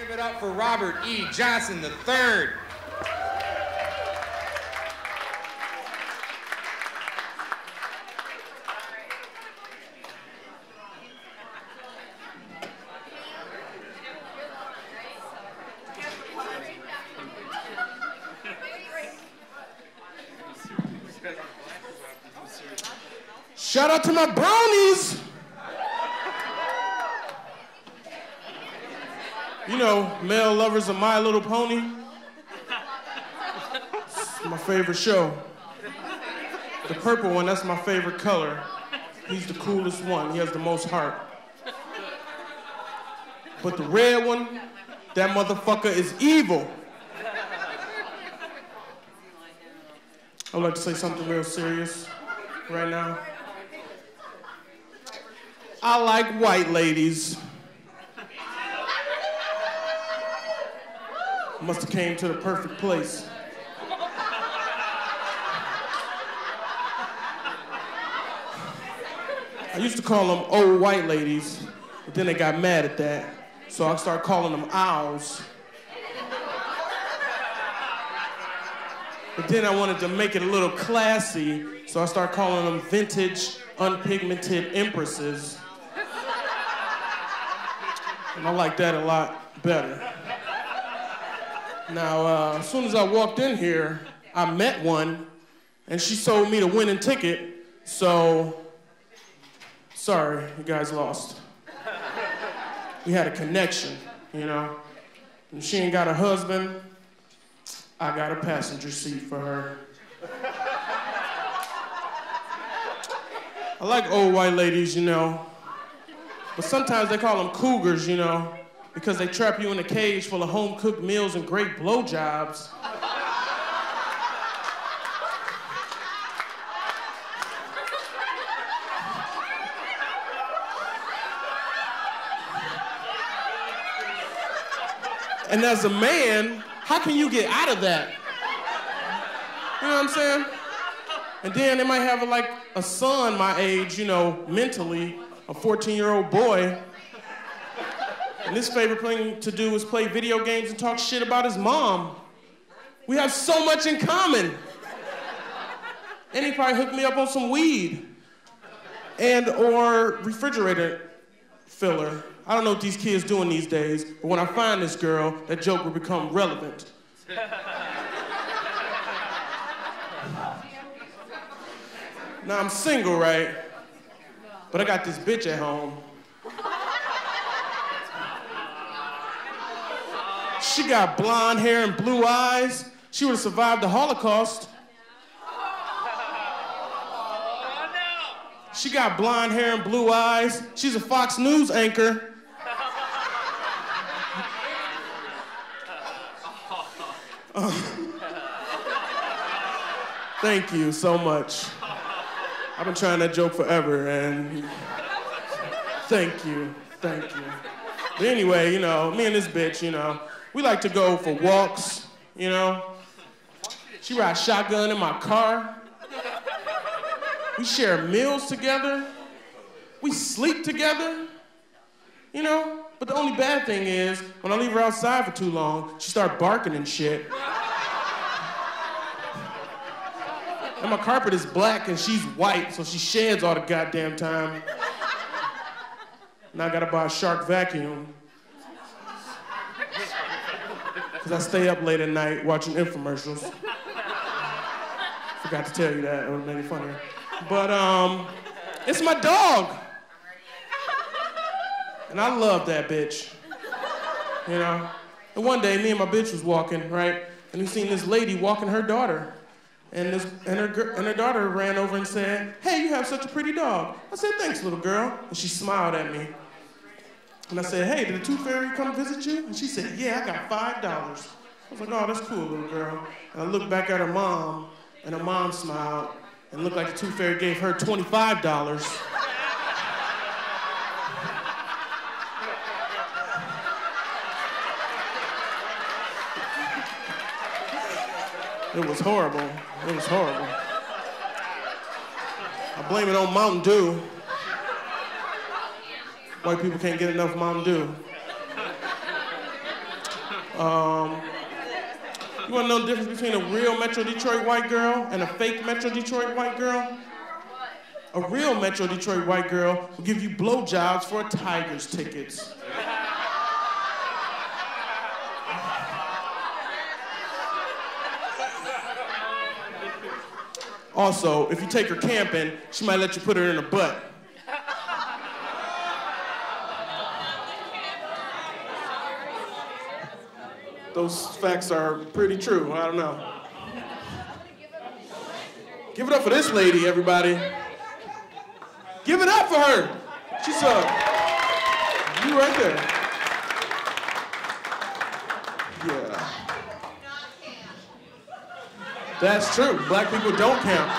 Give it up for Robert E. Johnson III. Shout out to my bronies. Know, male lovers of My Little Pony. It's my favorite show. The purple one, that's my favorite color. He's the coolest one. He has the most heart. But the red one, that motherfucker is evil. I would like to say something real serious right now. I like white ladies. Must have came to the perfect place. I used to call them old white ladies, but then they got mad at that. So I started calling them owls. But then I wanted to make it a little classy, so I started calling them vintage, unpigmented empresses. And I like that a lot better. Now, uh, as soon as I walked in here, I met one, and she sold me the winning ticket, so sorry, you guys lost. We had a connection, you know. And she ain't got a husband, I got a passenger seat for her. I like old white ladies, you know. But sometimes they call them cougars, you know, because they trap you in a cage full of home cooked meals and great blowjobs. And as a man, how can you get out of that? You know what I'm saying? And then they might have a, like a son my age, you know, mentally, a 14 year old boy. And his favorite thing to do is play video games and talk shit about his mom. We have so much in common. And he probably hooked me up on some weed and or refrigerator filler. I don't know what these kids doing these days, but when I find this girl, that joke will become relevant. now I'm single, right? But I got this bitch at home. She got blonde hair and blue eyes. She would have survived the Holocaust. She got blonde hair and blue eyes. She's a Fox News anchor. Thank you so much. I've been trying that joke forever, and thank you, thank you. But anyway, you know, me and this bitch, you know, we like to go for walks, you know. She rides shotgun in my car. We share meals together. We sleep together. You know? But the only bad thing is, when I leave her outside for too long, she start barking and shit. And my carpet is black and she's white, so she sheds all the goddamn time. Now I gotta buy a shark vacuum. Cause I stay up late at night watching infomercials. Forgot to tell you that, it would make it funnier. But um, it's my dog. And I love that bitch. You know? And one day, me and my bitch was walking, right? And we seen this lady walking her daughter. And, this, and, her, and her daughter ran over and said, Hey, you have such a pretty dog. I said, Thanks, little girl. And she smiled at me. And I said, Hey, did the tooth fairy come visit you? And she said, Yeah, I got $5. I was like, Oh, that's cool, little girl. And I looked back at her mom, and her mom smiled and looked like the tooth fairy gave her $25. It was horrible. It was horrible. I blame it on Mountain Dew. White people can't get enough Mountain Dew. Um, you wanna know the difference between a real Metro Detroit white girl and a fake Metro Detroit white girl? A real Metro Detroit white girl will give you blowjobs for a Tigers tickets. Also, if you take her camping, she might let you put her in her butt. Those facts are pretty true. I don't know. Give it up for this lady, everybody. Give it up for her. She's a, you right there. Yeah. That's true. Black people don't camp.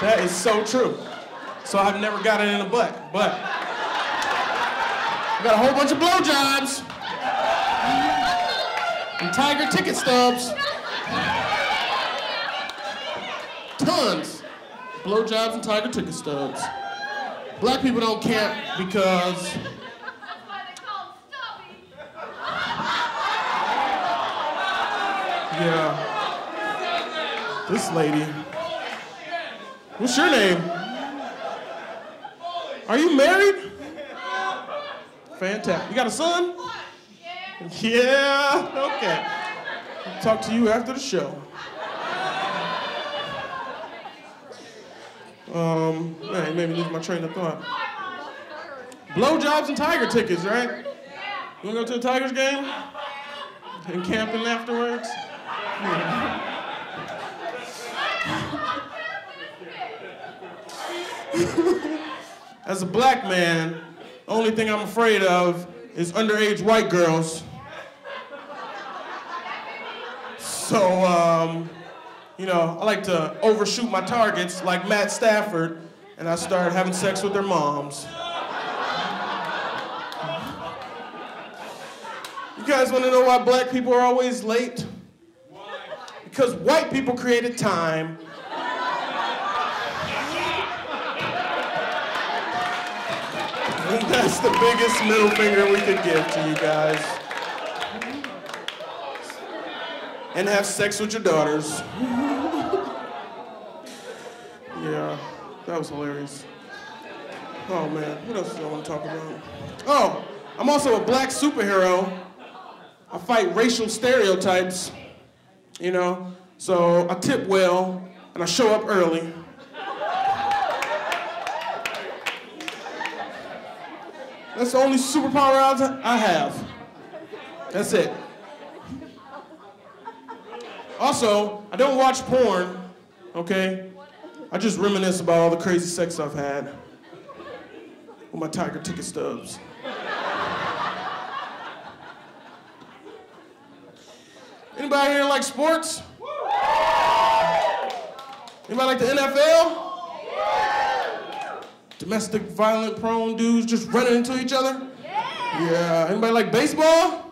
That is so true. So I've never got it in the butt, but I got a whole bunch of blowjobs and tiger ticket stubs. Tons. Blowjobs and tiger ticket stubs. Black people don't camp because yeah. This lady. What's your name? Are you married? Fantastic. You got a son? Yeah, okay. I'll talk to you after the show. Um, man, made me lose my train of thought. Blowjobs and Tiger tickets, right? You wanna go to the Tigers game? And camping afterwards? As a black man, the only thing I'm afraid of is underage white girls. So, um, you know, I like to overshoot my targets like Matt Stafford, and I start having sex with their moms. You guys want to know why black people are always late? Because white people created time. And that's the biggest middle finger we could give to you guys. And have sex with your daughters. yeah, that was hilarious. Oh man, what else do I want to talk about? Oh, I'm also a black superhero. I fight racial stereotypes, you know. So I tip well and I show up early. That's the only superpower I have. That's it. Also, I don't watch porn, okay? I just reminisce about all the crazy sex I've had with my tiger ticket stubs. Anybody here like sports? Anybody like the NFL? Domestic violent prone dudes just running into each other? Yeah. Anybody like baseball?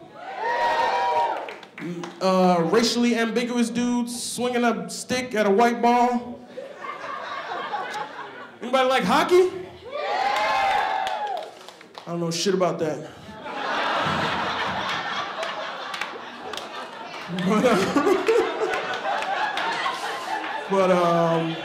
Uh, racially ambiguous dudes swinging a stick at a white ball? Anybody like hockey? I don't know shit about that. But, um,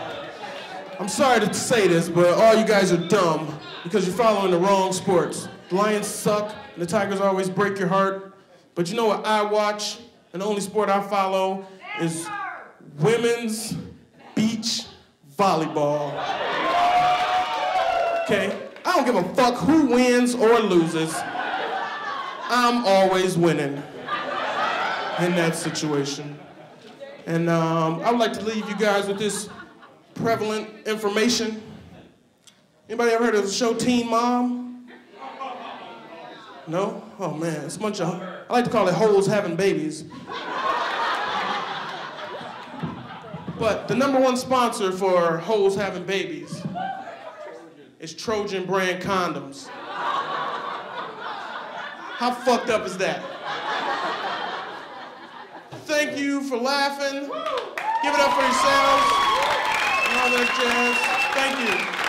I'm sorry to say this, but all you guys are dumb because you're following the wrong sports. The Lions suck, and the Tigers always break your heart. But you know what I watch, and the only sport I follow is women's beach volleyball. Okay? I don't give a fuck who wins or loses. I'm always winning in that situation. And um, I would like to leave you guys with this prevalent information. Anybody ever heard of the show Teen Mom? No? Oh man, it's a bunch of, I like to call it hoes having babies. But the number one sponsor for hoes having babies is Trojan brand condoms. How fucked up is that? Thank you for laughing. Give it up for yourselves that jazz. Thank you.